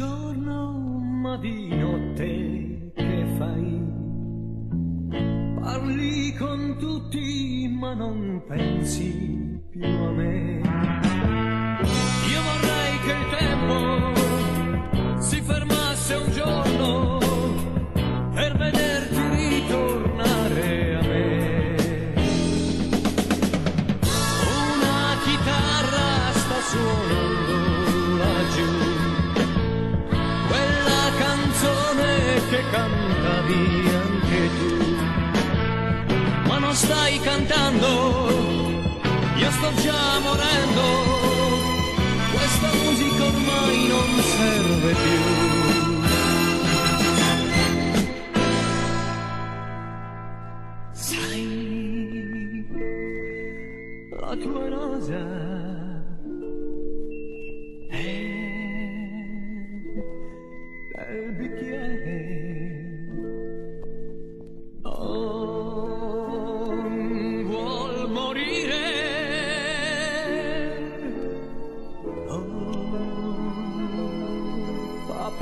ma di notte che fai? Parli con tutti ma non pensi più a me. Io vorrei che il tempo si fermasse un giorno che cantavi anche tu, ma non stai cantando, io sto già morendo, questa musica ormai non serve più. Sai, la tua rosa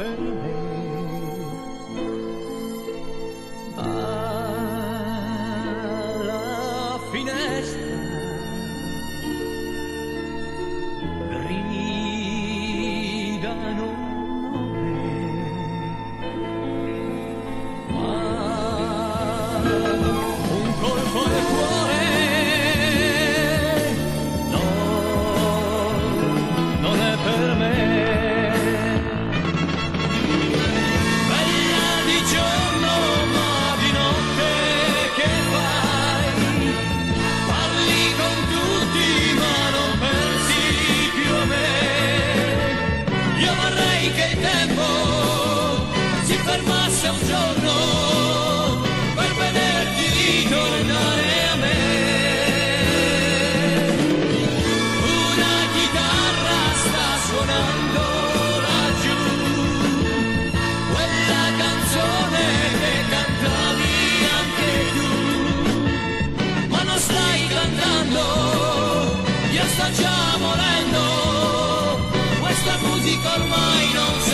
Non fa per me. alla finestra gridano un nome Io vorrei che il tempo si fermasse un giorno per vederti ritornare a me. Una chitarra sta suonando laggiù, quella canzone che cantavi anche tu, ma non stai cantando, io sto già morendo. music on mine